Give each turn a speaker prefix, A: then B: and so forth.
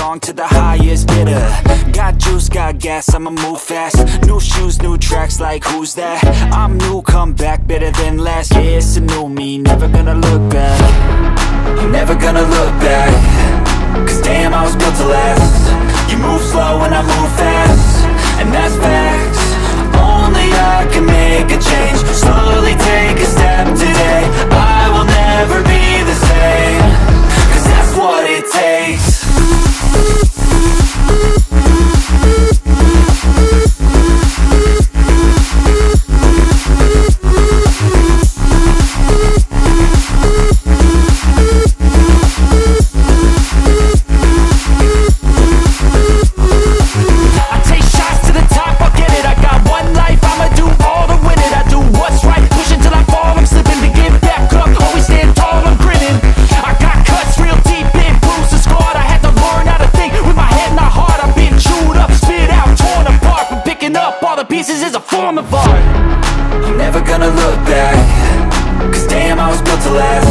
A: song to the highest bidder. Got juice, got gas, I'ma move fast. New shoes, new tracks, like who's that? I'm new, come back, better than last Yeah, it's a new me, never gonna look back. Never gonna look back. Cause damn, I was built to last. You move slow and I move fast. And that's facts pieces is a form of art. I'm never gonna look back Cause damn, I was built to last